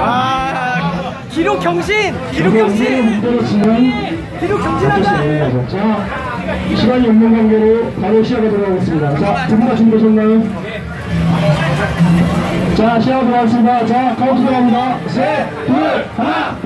아, 기록 경신! 기록 경신! 기록 경신한다! 자, 시간이 없는 관계로 바로 시작하도록 하겠습니다. 자, 두분다 준비되셨나요? 자, 시작하도록 하겠습니다. 자, 카운트 들어갑니다. 셋, 둘, 하나,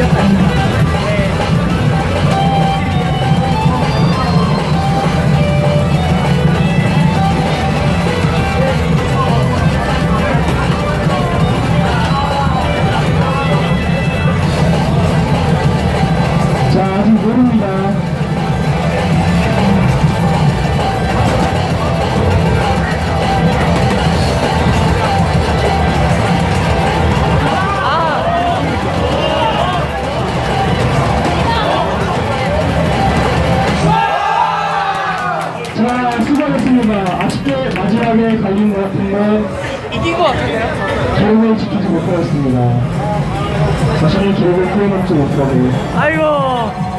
자, 자, 수고하셨습니다. 아쉽게 마지막에 갈린 것 같은데 이긴 거 같은데요? 기록을 지키지 못하였습니다. 자신의 기록을 표현하지 못하고 아이고.